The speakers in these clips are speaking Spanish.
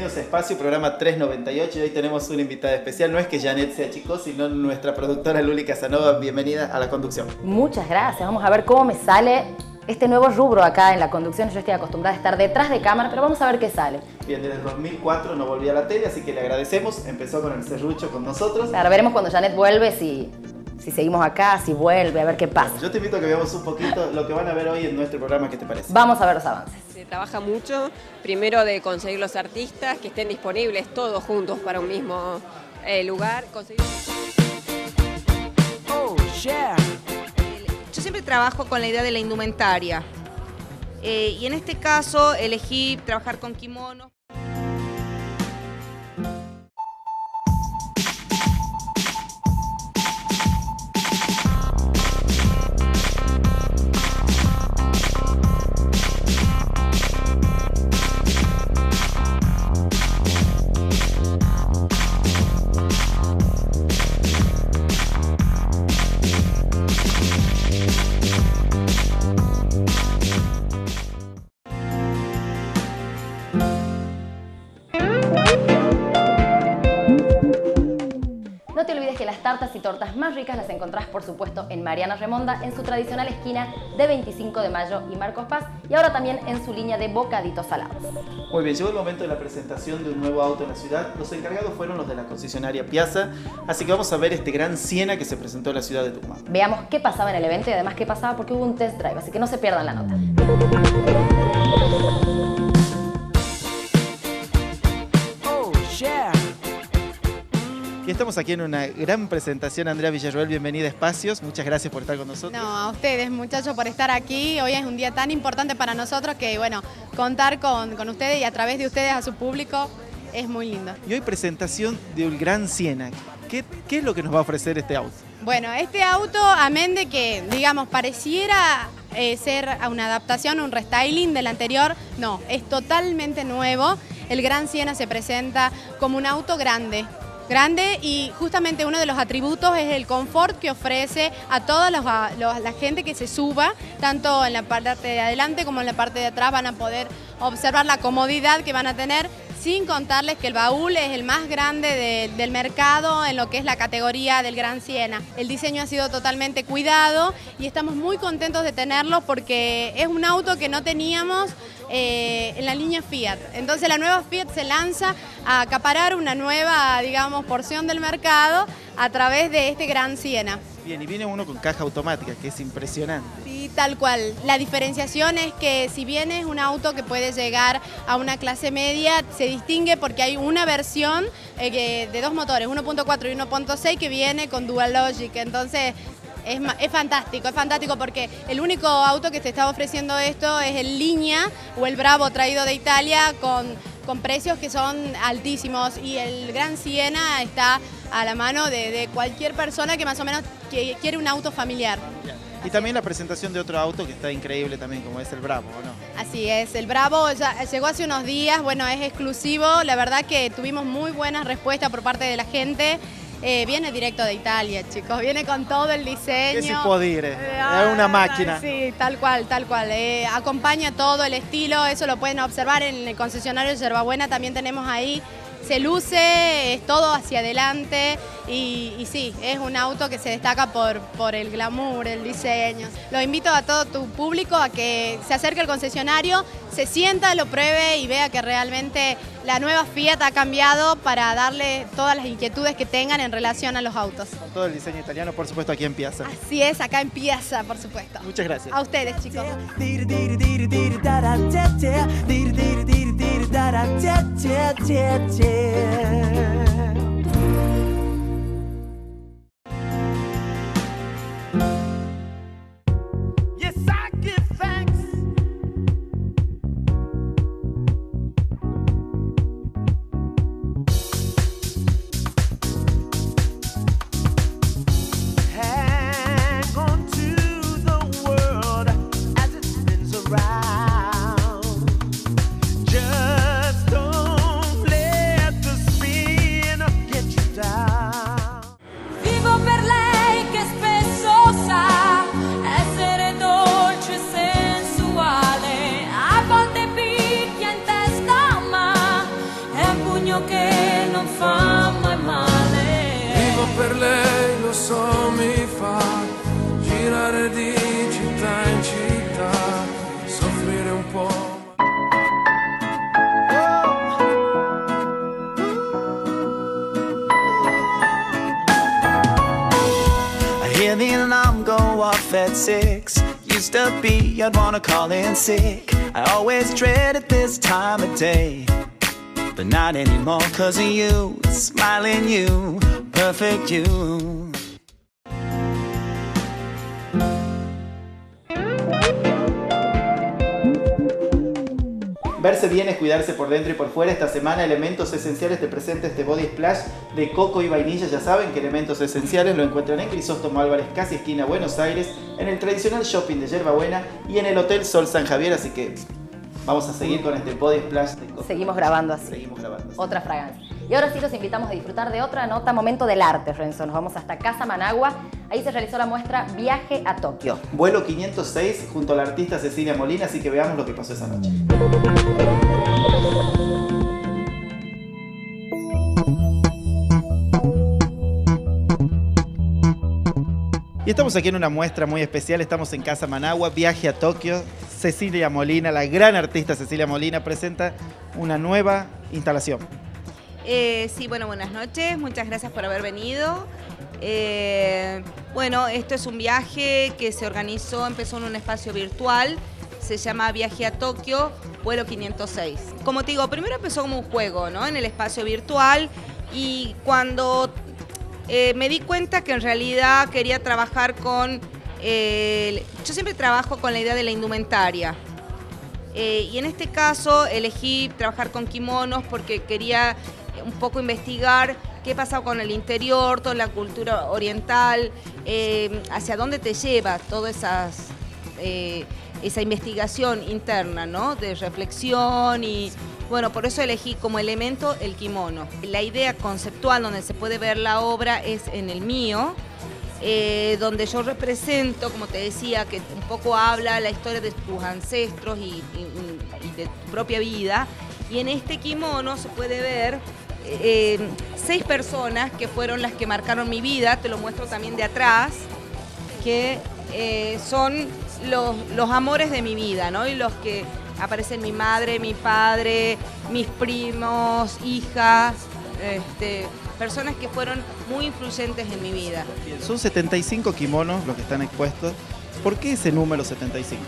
Bienvenidos a Espacio, programa 398. Y hoy tenemos una invitada especial. No es que Janet sea chico, sino nuestra productora Luli Casanova. Bienvenida a la conducción. Muchas gracias. Vamos a ver cómo me sale este nuevo rubro acá en la conducción. Yo estoy acostumbrada a estar detrás de cámara, pero vamos a ver qué sale. Bien, desde el 2004 no volví a la tele, así que le agradecemos. Empezó con el serrucho con nosotros. Claro, veremos cuando Janet vuelve si, si seguimos acá, si vuelve, a ver qué pasa. Yo te invito a que veamos un poquito lo que van a ver hoy en nuestro programa. ¿Qué te parece? Vamos a ver los avances. Se trabaja mucho, primero de conseguir los artistas que estén disponibles todos juntos para un mismo eh, lugar. Conseguir... Yo siempre trabajo con la idea de la indumentaria. Eh, y en este caso elegí trabajar con kimono. Ricas las encontrás, por supuesto, en Mariana Remonda, en su tradicional esquina de 25 de mayo y Marcos Paz, y ahora también en su línea de bocaditos salados. Muy bien, llegó el momento de la presentación de un nuevo auto en la ciudad. Los encargados fueron los de la concesionaria Piazza, así que vamos a ver este gran Siena que se presentó en la ciudad de Tucumán. Veamos qué pasaba en el evento y además qué pasaba porque hubo un test drive, así que no se pierdan la nota. Estamos aquí en una gran presentación. Andrea Villarroel, bienvenida a Espacios. Muchas gracias por estar con nosotros. No, a ustedes muchachos por estar aquí. Hoy es un día tan importante para nosotros que, bueno, contar con, con ustedes y a través de ustedes a su público es muy lindo. Y hoy presentación de un gran Siena. ¿Qué, qué es lo que nos va a ofrecer este auto? Bueno, este auto, amén de que, digamos, pareciera eh, ser una adaptación, un restyling del anterior, no, es totalmente nuevo. El Gran Siena se presenta como un auto grande, grande y justamente uno de los atributos es el confort que ofrece a toda la gente que se suba, tanto en la parte de adelante como en la parte de atrás van a poder observar la comodidad que van a tener sin contarles que el baúl es el más grande de- del mercado en lo que es la categoría del Gran Siena. El diseño ha sido totalmente cuidado y estamos muy contentos de tenerlo porque es un auto que no teníamos eh, en la línea Fiat. Entonces la nueva Fiat se lanza a acaparar una nueva, digamos, porción del mercado a través de este Gran Siena. Bien, y viene uno con caja automática, que es impresionante. Sí, tal cual. La diferenciación es que si bien es un auto que puede llegar a una clase media, se distingue porque hay una versión eh, de dos motores, 1.4 y 1.6, que viene con Dual Logic. Entonces es, es fantástico, es fantástico porque el único auto que te está ofreciendo esto es el Línea o el Bravo traído de Italia con, con precios que son altísimos y el Gran Siena está a la mano de, de cualquier persona que más o menos que- quiere un auto familiar. Y también la presentación de otro auto que está increíble también, como es el Bravo. Así es, el Bravo ya llegó hace unos días, bueno, es exclusivo, la verdad que tuvimos muy buenas respuestas por parte de la gente. Eh, viene directo de Italia, chicos, viene con todo el diseño. Que si può dire, Ah, es una máquina. Sí, tal cual, tal cual. Eh, acompaña todo el estilo, eso lo pueden observar en el concesionario de Yerbabuena, también tenemos ahí. Se luce, es todo hacia adelante y, y sí, es un auto que se destaca por, por el glamour, el diseño. Lo invito a todo tu público a que se acerque al concesionario, se sienta, lo pruebe y vea que realmente la nueva Fiat ha cambiado para darle todas las inquietudes que tengan en relación a los autos. Con todo el diseño italiano, por supuesto, aquí en Piazza. Así es, acá en Piazza, por supuesto. Muchas gracias. A ustedes, chicos. те, те, те. I e male. Vivo per lei, lo so, mi fa girare di città in città, soffrire un po'. hear the alarm go off at six. Used to be I'd wanna call in sick. I always dreaded this time of day. But not anymore, cause of you, smiling you, perfect you. Verse bien es cuidarse por dentro y por fuera. Esta semana Elementos Esenciales te presenta este Body Splash de coco y vainilla. Ya saben que Elementos Esenciales lo encuentran en Crisóstomo Álvarez, casi esquina Buenos Aires, en el tradicional shopping de Yerba Buena y en el Hotel Sol San Javier. Así que vamos a seguir con este Body Splash de. Seguimos grabando así. Seguimos grabando. así. Otra fragancia. Y ahora sí los invitamos a disfrutar de otra nota, momento del arte, Renzo. Nos vamos hasta Casa Managua. Ahí se realizó la muestra Viaje a Tokio. Vuelo 506 junto a la artista Cecilia Molina, así que veamos lo que pasó esa noche. Y estamos aquí en una muestra muy especial, estamos en Casa Managua, viaje a Tokio. Cecilia Molina, la gran artista Cecilia Molina, presenta una nueva instalación. Eh, sí, bueno, buenas noches, muchas gracias por haber venido. Eh, bueno, esto es un viaje que se organizó, empezó en un espacio virtual, se llama Viaje a Tokio, vuelo 506. Como te digo, primero empezó como un juego, ¿no? En el espacio virtual y cuando eh, me di cuenta que en realidad quería trabajar con... yo siempre trabajo con la idea de la indumentaria. Eh, y en este caso elegí trabajar con kimonos porque quería un poco investigar qué pasa con el interior, toda la cultura oriental, eh, hacia dónde te lleva toda esa investigación interna, ¿no? De reflexión y, bueno, por eso elegí como elemento el kimono. La idea conceptual donde se puede ver la obra es en el mío, eh, donde yo represento, como te decía, que un poco habla la historia de tus ancestros y, de tu propia vida. Y en este kimono se puede ver eh, seis personas que fueron las que marcaron mi vida, te lo muestro también de atrás, que eh, son los, los amores de mi vida, ¿no? Y los que aparecen mi madre, mi padre, mis primos, hijas, este, personas que fueron muy influyentes en mi vida. Son 75 kimonos los que están expuestos. ¿Por qué ese número 75?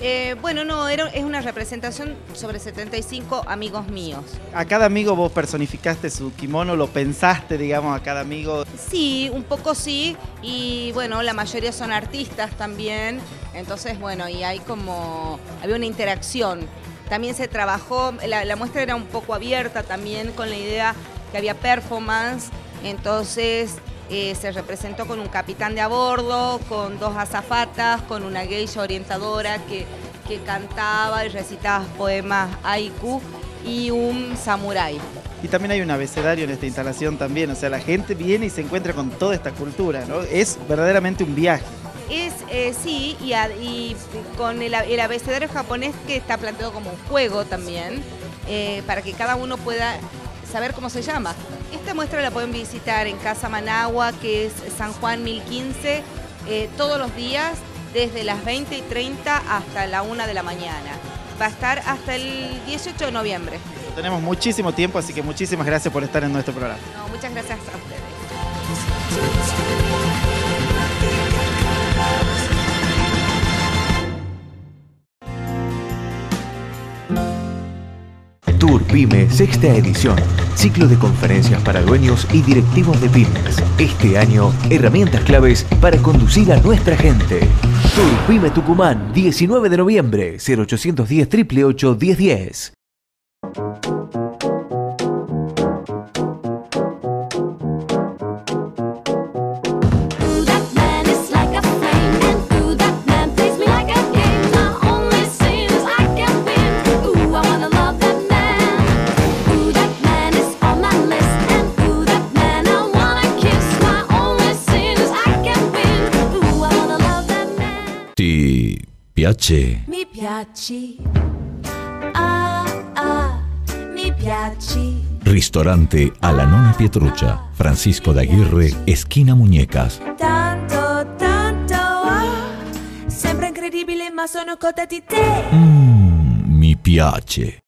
Eh, bueno, no, era, es una representación sobre 75 amigos míos. A cada amigo vos personificaste su kimono, lo pensaste, digamos, a cada amigo. Sí, un poco sí, y bueno, la mayoría son artistas también, entonces bueno, y hay como, había una interacción. También se trabajó, la, la muestra era un poco abierta también con la idea que había performance, entonces eh, se representó con un capitán de a bordo, con dos azafatas, con una geisha orientadora que, que cantaba y recitaba poemas haiku y un samurái. Y también hay un abecedario en esta instalación también, o sea, la gente viene y se encuentra con toda esta cultura, ¿no? Es verdaderamente un viaje. Es, eh, sí, y, a- y con el abecedario japonés que está planteado como un juego también, eh, para que cada uno pueda saber cómo se llama. Esta muestra la pueden visitar en Casa Managua, que es San Juan 1015, eh, todos los días, desde las 20 y 30 hasta la 1 de la mañana. Va a estar hasta el 18 de noviembre. Tenemos muchísimo tiempo, así que muchísimas gracias por estar en nuestro programa. No, muchas gracias a ustedes. Pyme, sexta edición. Ciclo de conferencias para dueños y directivos de pymes. Este año, herramientas claves para conducir a nuestra gente. Tour Pyme Tucumán, 19 de noviembre, 0810 888 1010. Piace? Mi piaci, ah ah, mi piaci. Ristorante alla nonna Pietruccia, Francisco d'Aguirre, esquina Muñecas. Tanto, tanto, ah, sembra incredibile ma sono cotta di te. Mmm, mi piace.